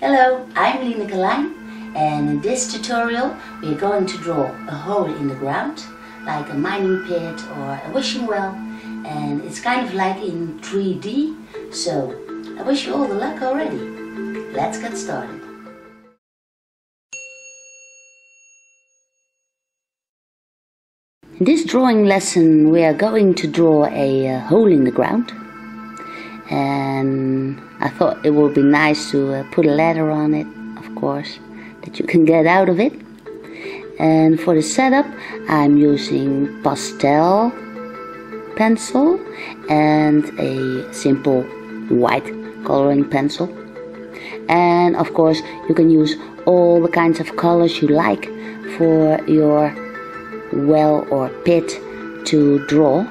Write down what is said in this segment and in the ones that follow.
Hello, I'm Lineke Lijn and in this tutorial we are going to draw a hole in the ground like a mining pit or a wishing well and it's kind of like in 3D so I wish you all the luck already. Let's get started. In this drawing lesson we are going to draw a uh, hole in the ground and I thought it would be nice to uh, put a ladder on it of course that you can get out of it and for the setup I'm using pastel pencil and a simple white coloring pencil and of course you can use all the kinds of colors you like for your well or pit to draw.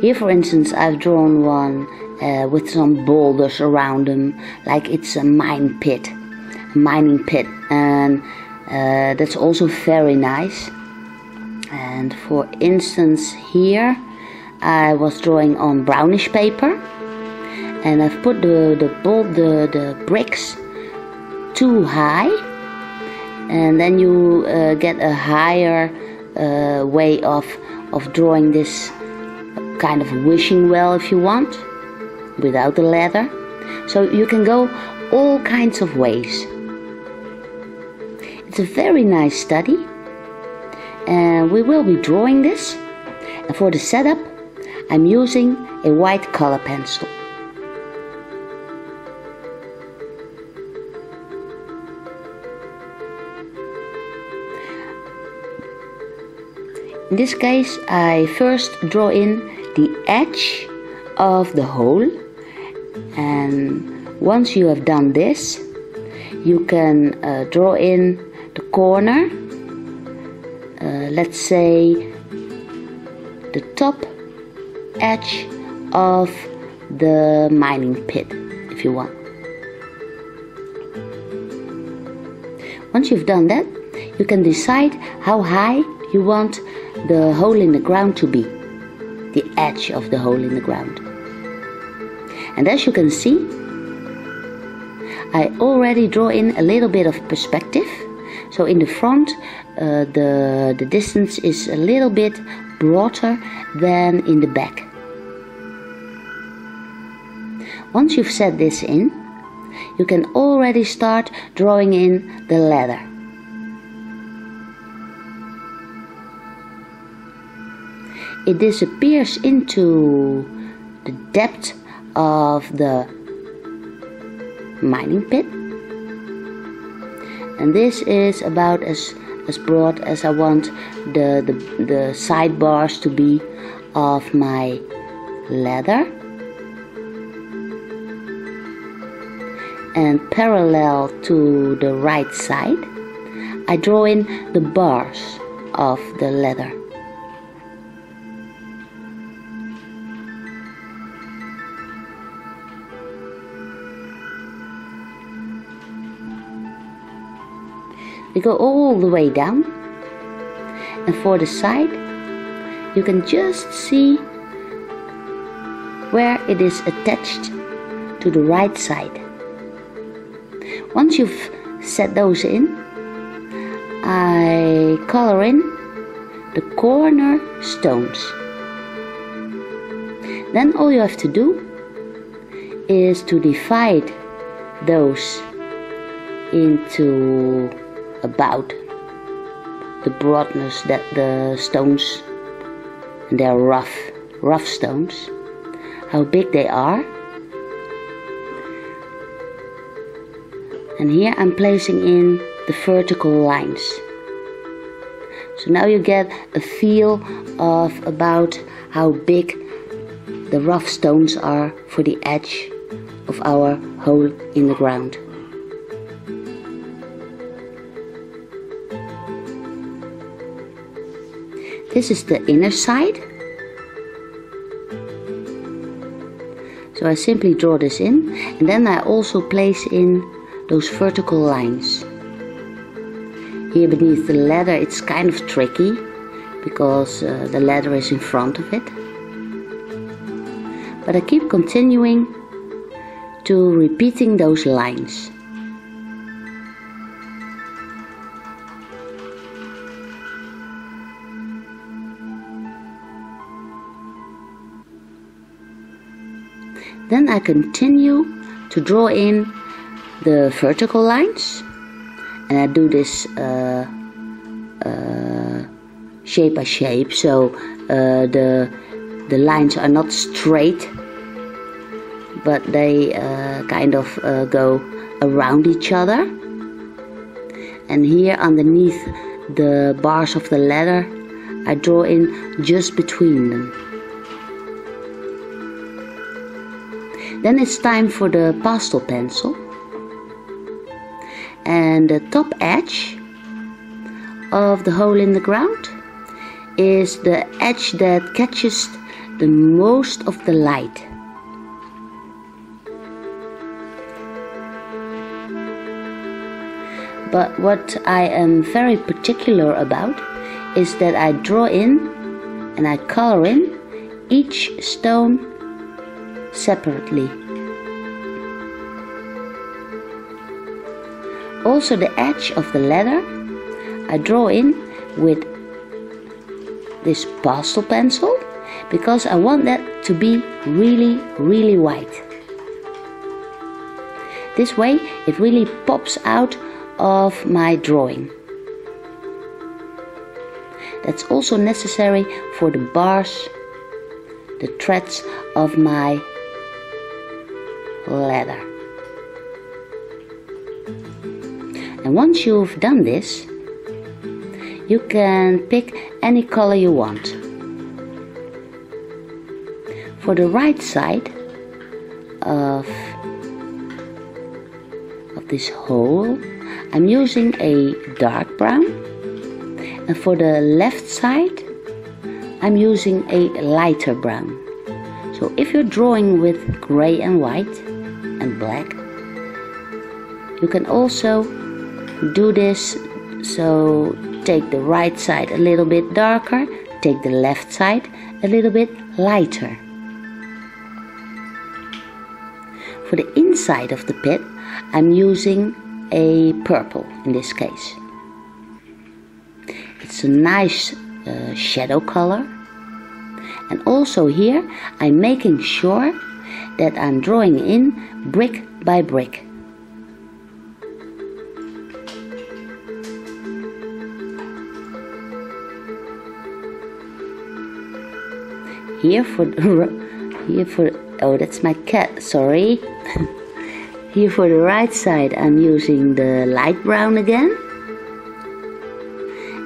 Here for instance I've drawn one uh, with some boulders around them like it's a mine pit, mining pit. And uh, that's also very nice. And for instance here I was drawing on brownish paper and I've put the, the, bold, the, the bricks too high. And then you uh, get a higher uh, way of of drawing this kind of wishing well if you want without the leather. So you can go all kinds of ways. It's a very nice study. And we will be drawing this. And for the setup I'm using a white color pencil. In this case, I first draw in the edge of the hole and once you have done this, you can uh, draw in the corner, uh, let's say the top edge of the mining pit if you want. Once you've done that, you can decide how high you want the hole in the ground to be, the edge of the hole in the ground. And as you can see, I already draw in a little bit of perspective. So in the front, uh, the, the distance is a little bit broader than in the back. Once you've set this in, you can already start drawing in the ladder. it disappears into the depth of the mining pit. And this is about as as broad as I want the, the, the sidebars to be of my ladder and parallel to the right side I draw in the bars of the ladder We go all the way down and for the side you can just see where it is attached to the right side. Once you've set those in, I color in the corner stones. Then all you have to do is to divide those into about the broadness that the stones and they're rough rough stones how big they are. And here I'm placing in the vertical lines. So now you get a feel of about how big the rough stones are for the edge of our hole in the ground This is the inner side. So I simply draw this in and then I also place in those vertical lines. Here beneath the ladder it's kind of tricky because uh, the ladder is in front of it. But I keep continuing to repeating those lines. I continue to draw in the vertical lines and I do this uh, uh, shape by shape. So uh, the the lines are not straight but they uh, kind of uh, go around each other. And here underneath the bars of the ladder I draw in just between them then it's time for the pastel pencil and the top edge of the hole in the ground is the edge that catches the most of the light. But what I am very particular about is that I draw in and I color in each stone separately. Also the edge of the ladder I draw in with this pastel pencil because I want that to be really really white. This way it really pops out of my drawing. That's also necessary for the bars, the threads of my ladder. And once you've done this, you can pick any color you want. For the right side of, of this hole, I'm using a dark brown. And for the left side, I'm using a lighter brown. So if you're drawing with gray and white and black, you can also do this. So take the right side a little bit darker take the left side a little bit lighter. For the inside of the pit I'm using a purple in this case. It's a nice uh, shadow color. And also here I'm making sure that I'm drawing in brick by brick. Here for here for oh that's my cat sorry. Here for the right side I'm using the light brown again.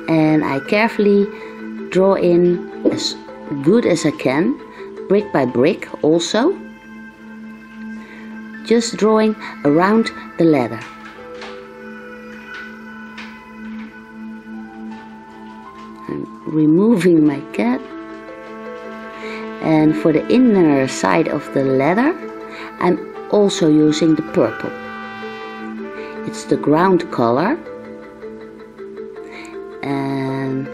And I carefully draw in as good as I can brick by brick also just drawing around the leather. I'm removing my cap. And for the inner side of the leather I'm also using the purple. It's the ground color. And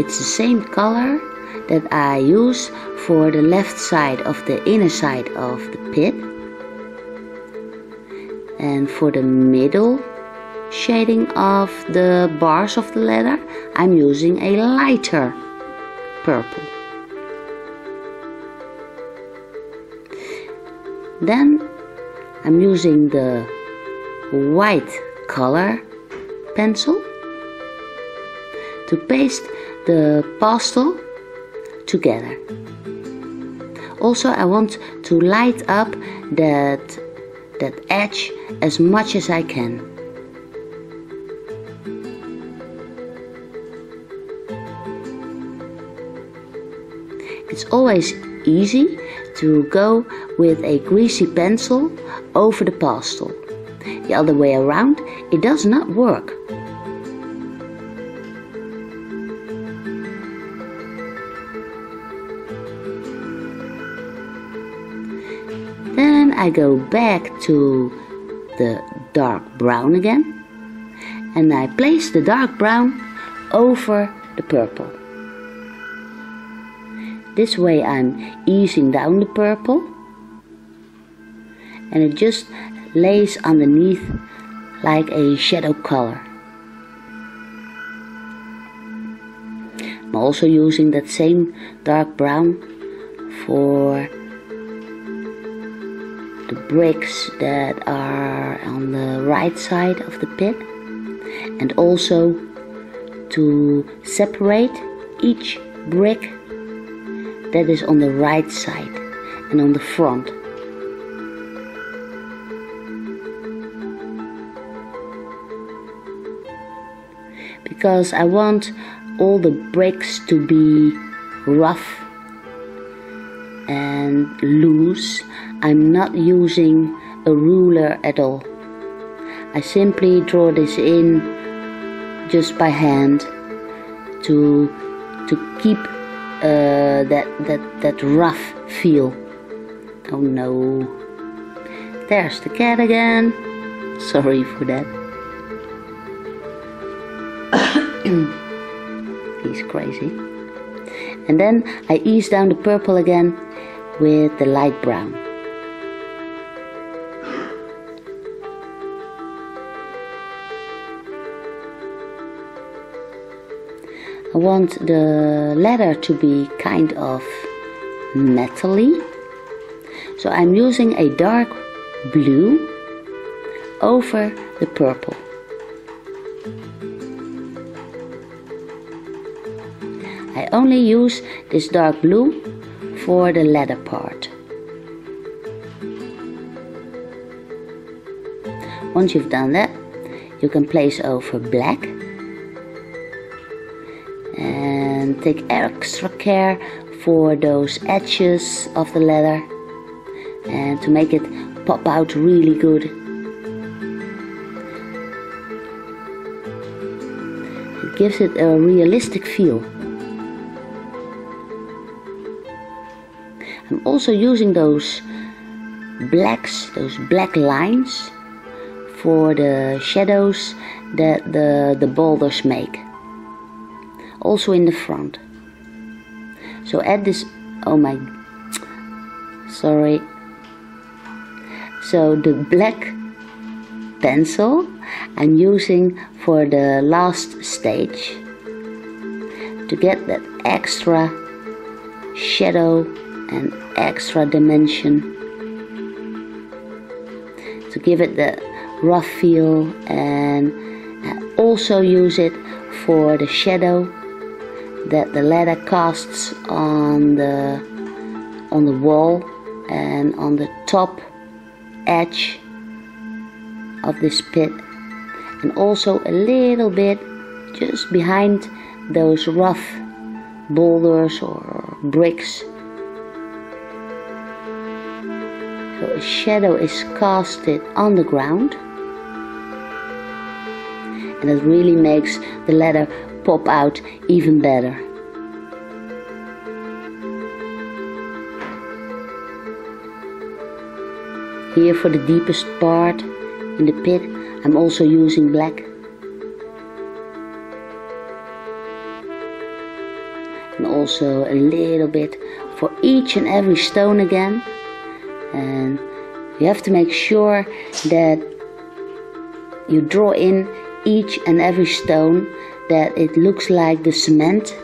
it's the same color that I use for the left side of the inner side of the pit. And for the middle shading of the bars of the leather I'm using a lighter purple. Then I'm using the white color pencil to paste the pastel together. Also I want to light up that, that edge as much as I can. It's always easy to go with a greasy pencil over the pastel. The other way around, it does not work. I go back to the dark brown again and I place the dark brown over the purple. This way I'm easing down the purple and it just lays underneath like a shadow color. I'm also using that same dark brown for the bricks that are on the right side of the pit and also to separate each brick that is on the right side and on the front. Because I want all the bricks to be rough and loose, I'm not using a ruler at all. I simply draw this in just by hand to to keep uh, that that that rough feel. Oh no! There's the cat again. Sorry for that. He's crazy. And then I ease down the purple again with the light brown. Want the leather to be kind of metally. So I'm using a dark blue over the purple. I only use this dark blue for the leather part. Once you've done that, you can place over black take extra care for those edges of the leather and to make it pop out really good. It gives it a realistic feel. I'm also using those blacks, those black lines for the shadows that the, the boulders make. Also in the front. So add this, oh my, sorry. So the black pencil I'm using for the last stage to get that extra shadow and extra dimension to give it the rough feel and uh, also use it for the shadow that the leather casts on the on the wall and on the top edge of this pit. And also a little bit just behind those rough boulders or bricks. So a shadow is casted on the ground. And it really makes the leather pop out even better. Here for the deepest part in the pit I'm also using black. And also a little bit for each and every stone again and you have to make sure that you draw in each and every stone that it looks like the cement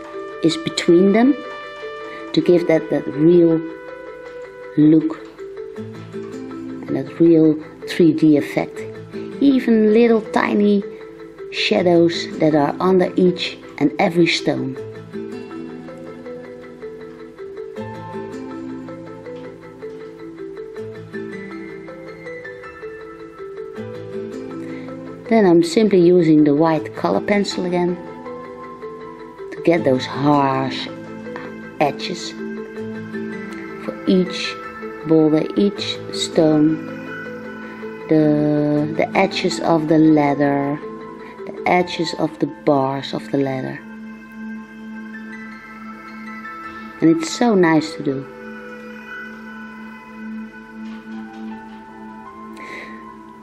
is between them to give that, that real look and that real 3D effect. Even little tiny shadows that are under each and every stone. Then I'm simply using the white color pencil again to get those harsh edges for each boulder, each stone, the, the edges of the leather, the edges of the bars of the leather. And it's so nice to do.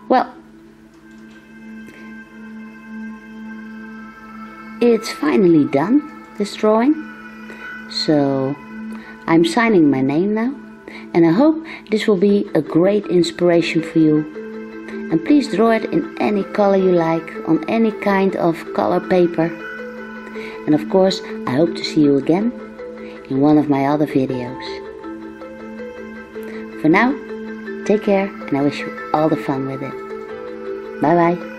Well, it's finally done, this drawing. So I'm signing my name now and I hope this will be a great inspiration for you. And please draw it in any color you like, on any kind of color paper. And of course, I hope to see you again in one of my other videos. For now, Take care, and I wish you all the fun with it. Bye bye.